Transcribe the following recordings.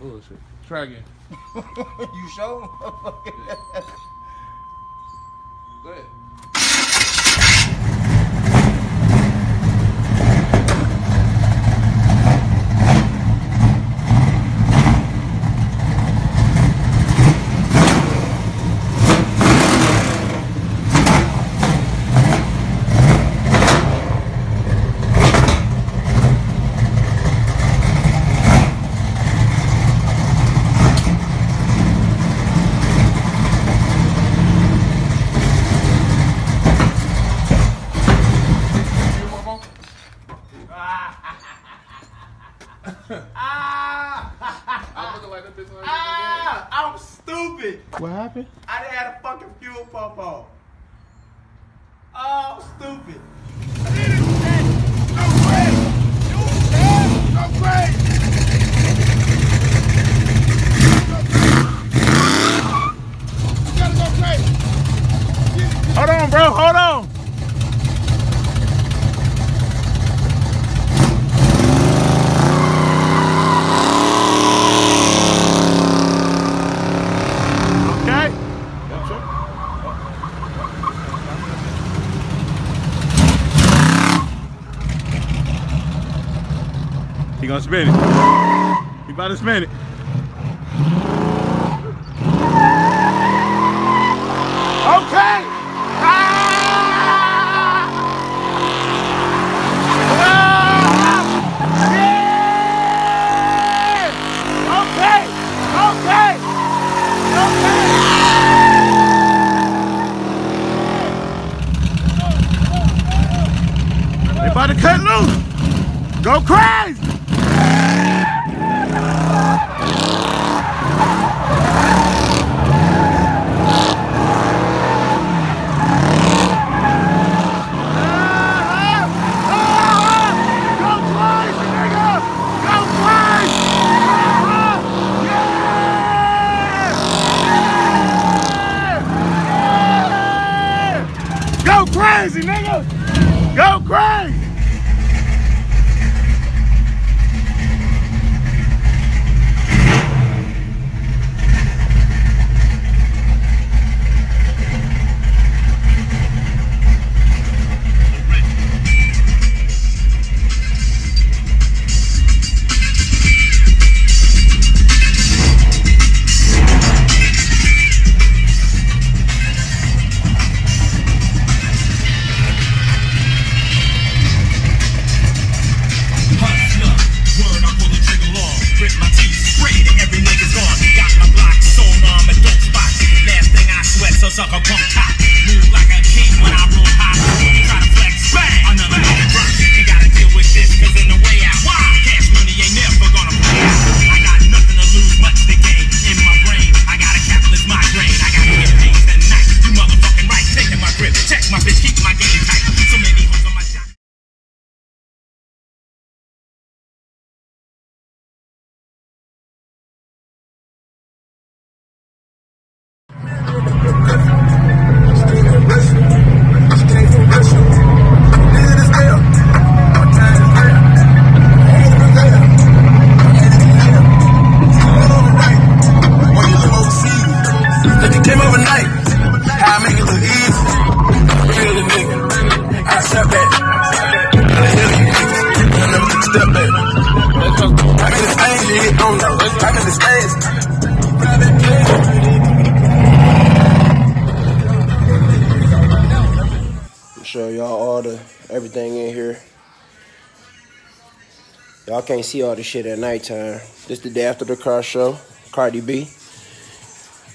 bullshit. Try again. you show? Go ahead. gonna spin it. He about to spin it. Okay! They about to cut loose. Go crazy! Y'all can't see all this shit at nighttime. This the day after the car show. Cardi B.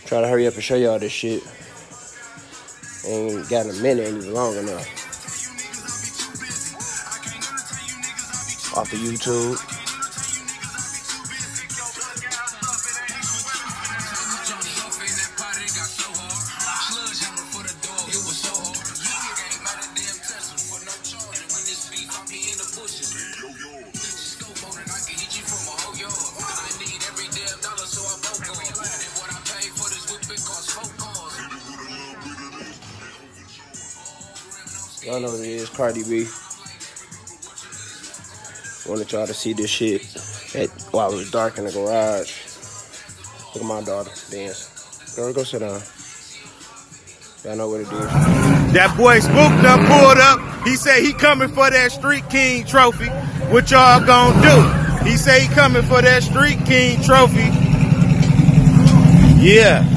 Try to hurry up and show y'all this shit. Ain't got a minute, any even long enough. Off the YouTube. Y'all know what it is, Cardi B. Wanted y'all to see this shit at, while it was dark in the garage. Look at my daughter dance. Girl, go sit down. Y'all know what it is. That boy Spook done pulled up. He said he coming for that Street King trophy. What y'all gonna do? He said he coming for that Street King trophy. Yeah.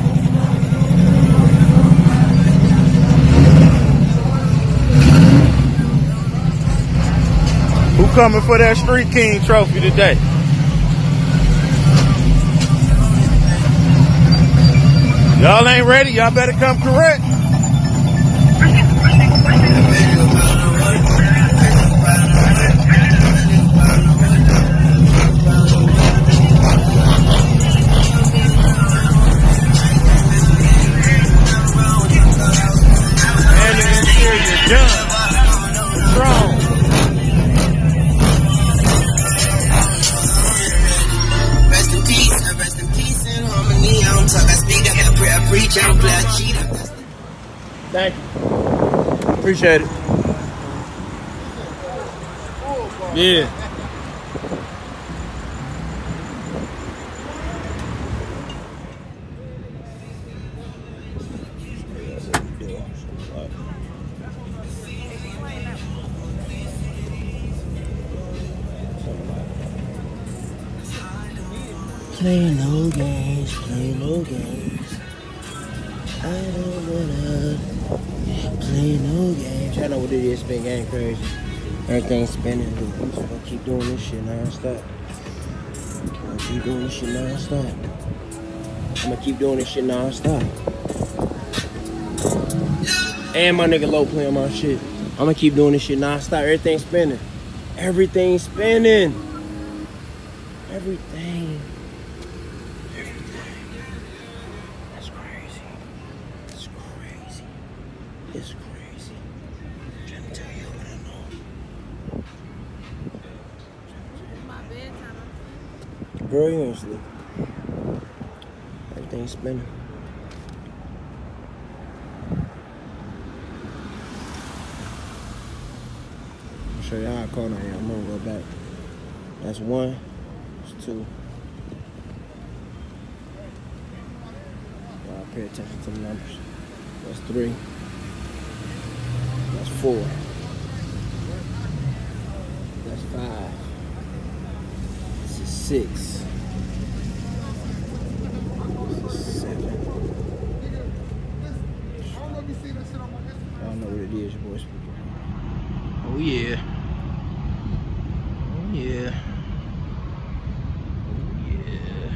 Coming for that Street King trophy today? Y'all ain't ready. Y'all better come correct. Thank you. Appreciate it. Yeah. Play no games, play no games. I don't wanna play no games. Y'all know what it is, been game crazy. Everything's spinning. dude. I'm just gonna keep doing this shit non-stop. I'm gonna keep doing this shit non-stop. I'm gonna keep doing this shit non-stop. And my nigga low playing my shit. I'm gonna keep doing this shit non-stop. Everything's spinning. Everything's spinning. Everything. I ain't. Everything's spinning. I'll show you how I caught on here. I'm gonna go back. That's one. That's two. Y'all pay attention to the numbers. That's three. That's four. That's five. This is six. This is seven. Y'all know what it is, your boy speaking. Oh yeah. Oh yeah. Oh yeah.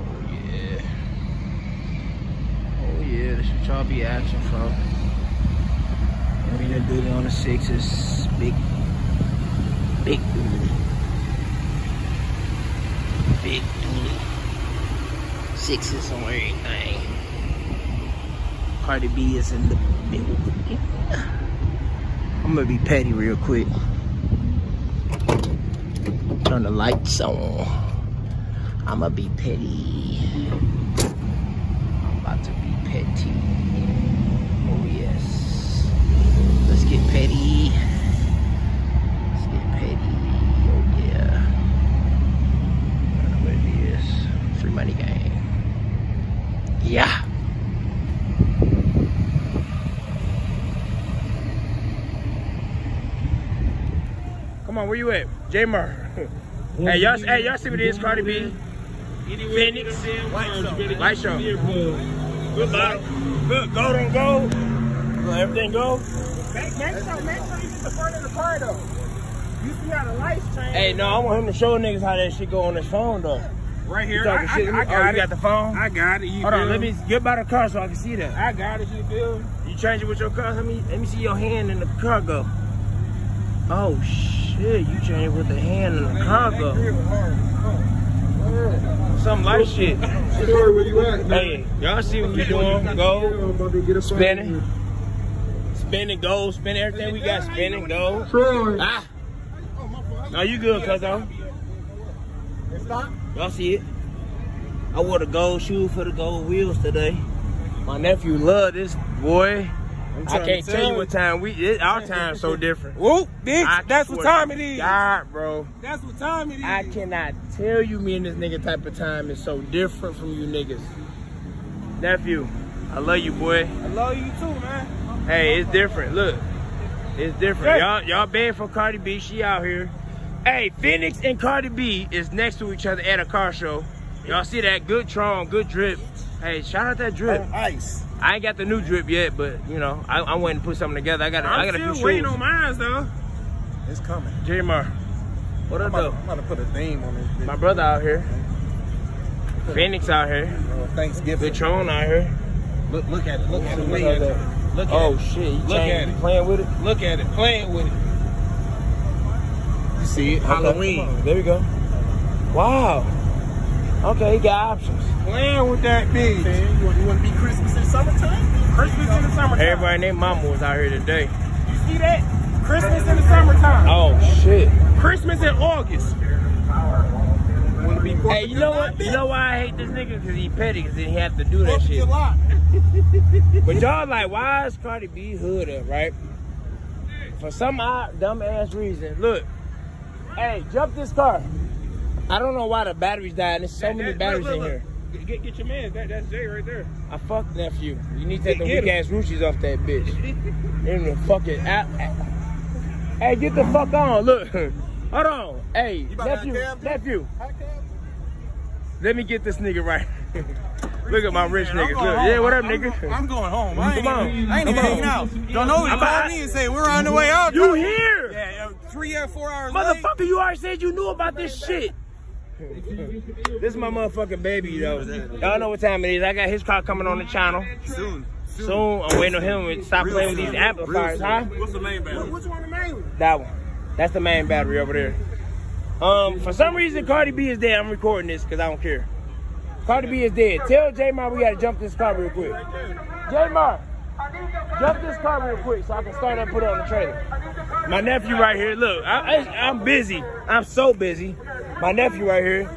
Oh yeah. Oh yeah, this what y'all be asking for. We done do it on the sixes. Big, big duty. Big duty. Sixes on everything. Cardi B is in the building. I'm gonna be petty real quick. Turn the lights on. I'ma be petty. I'm about to be petty. Money game. Yeah. Come on, where you at? J Mar. hey, y'all, hey, y'all see what it is, Cardi B? Phoenix, White Show. White Show. Good bottle. Good gold on gold. Everything go. Make, make sure, make sure you get the front of the car though. You see how the lights change. Hey, no, I want him to show niggas how that shit go on his phone though. Right here. talking I, shit? I, I oh, got you got the phone? I got it. You Hold on, let me get by the car so I can see that. I got it. You feel? You change it with your car? Let me let me see your hand in the cargo. Oh shit, you change it with the hand in the cargo. Some light shit. Sorry, where you at? Hey, y'all see what we doing? Go, spinning. Spinning, go, spin everything we got, spinning, go. Troy. Ah! No, you good, cuz Y'all see it? I wore the gold shoe for the gold wheels today. My nephew love this boy. I can't tell you what time we. It, our time's so different. Whoop, bitch. I That's what time it is. God, bro. That's what time it is. I cannot tell you me and this nigga type of time is so different from you niggas. Nephew, I love you, boy. I love you too, man. Hey, it's different. Look, it's different. Y'all, y'all banned for Cardi B. She out here. Hey, Phoenix and Cardi B is next to each other at a car show. Y'all see that? Good Tron, good drip. Hey, shout out that drip. On ice. I ain't got the new drip yet, but you know, I, I'm waiting to put something together. I got, I I'm got a few still waiting shoes. on mine, though. It's coming. J-Mar, what I'm up, about, though? I'm about to put a theme on this bitch. My brother out here. Phoenix out here. Uh, Thanksgiving. Good Tron out here. Look, look at it. Look at it. Look Look at at it. Look at Oh it. shit, you Look changed- at it. playing with it? Look at it. Playing with it. You see it? Okay, Halloween. There we go. Wow. Okay, he got options. Playing with that bitch. You want, you want to be Christmas in summertime? Christmas in the summertime. Everybody named Mama was out here today. You see that? Christmas in the summertime. Oh shit. Christmas in August. Want to be Hey, you know what? You know why I hate this nigga? Because he petty, because he have to do that shit. But y'all like, why is Cardi B hood up, right? For some odd, dumb ass reason. Look, hey, jump this car. I don't know why the batteries died. There's so That- many that- batteries look, in look, here. Get, get your man. That, that's Jay right there. I fuck nephew. You need to take the Get weak ass Ruchis off that bitch. In the fucking app. Hey, get the fuck on. Look. Hold on. Hey, about to nephew, have nephew. Let me get this nigga right. Look at my rich I'm nigga. Look. home. Yeah, what up, I'm, nigga? I'm going home. I ain't, Come on. I ain't Come even on. hanging out. Don't know. He I'm called out. me and said we're on the way out. You here? Yeah, yeah, three or four hours late. Motherfucker, you already said you knew about this shit. this is my motherfucking baby, though. Y'all know what time it is. I got his car coming on the channel. Soon. Soon, I'm waiting on him to stop playing with these amplifiers, huh? What's the main battery? Which one the main one? That one. That's the main battery over there. Um, for some reason, Cardi B is dead. I'm recording this because I don't care. Cardi B is dead. Tell J Mar we gotta jump this car real quick. J Mar, jump this car real quick so I can start and put it on the trailer. My nephew right here. Look, I, I, I'm busy. I'm so busy. My nephew right here.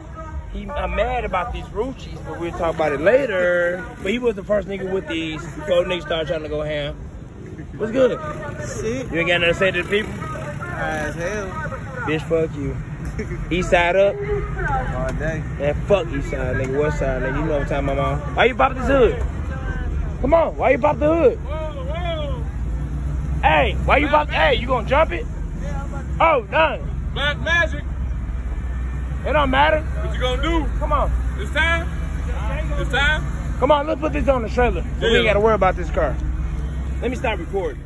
He, I'm mad about these Ruchis, but we'll talk about it later. But he was the first nigga with these before niggas started trying to go ham. What's good? Shit. You ain't got nothing to say to the people? High as hell. Bitch, fuck you. East side up, All day. and fuck east side, nigga. West side, nigga. You know what time I'm on. Why you pop this hood? Come on, why you pop the hood? Hey, why you pop? Hey, you gonna jump it? Oh, done. Black Magic. It don't matter. What you gonna do? Come on, This time? This time? come on. Let's put this on the trailer. So we ain't gotta worry about this car. Let me stop recording.